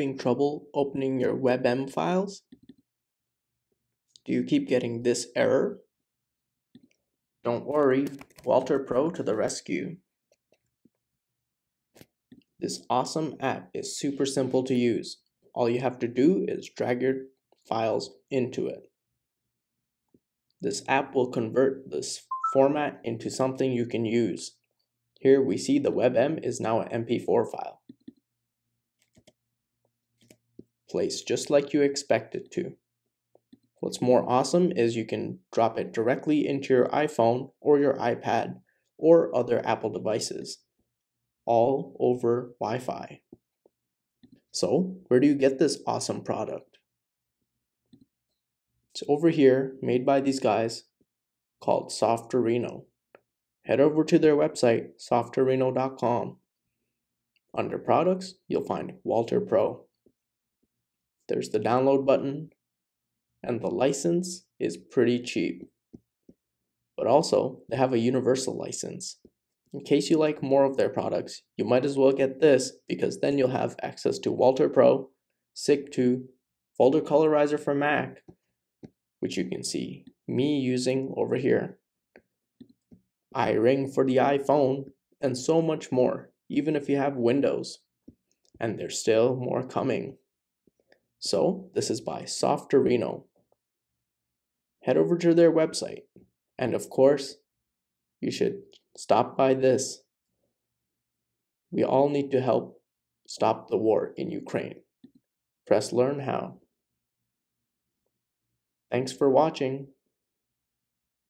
having trouble opening your WebM files? Do you keep getting this error? Don't worry, WALTR PRO to the rescue. This awesome app is super simple to use. All you have to do is drag your files into it. This app will convert this format into something you can use. Here we see the WebM is now an MP4 file. Placed just like you expect it to. What's more awesome is you can drop it directly into your iPhone or your iPad or other Apple devices, all over Wi-Fi. So, where do you get this awesome product? It's over here, made by these guys, called Softorino. Head over to their website, softorino.com. Under products, you'll find WALTR PRO. There's the download button, and the license is pretty cheap. But also, they have a universal license. In case you like more of their products, you might as well get this because then you'll have access to WALTR PRO, SICK2, Folder Colorizer for Mac, which you can see me using over here, iRing for the iPhone, and so much more, even if you have Windows. And there's still more coming. So, this is by Softorino head over to their website. And of course, you should stop by this. We all need to help stop the war in Ukraine. Press learn how. Thanks for watching.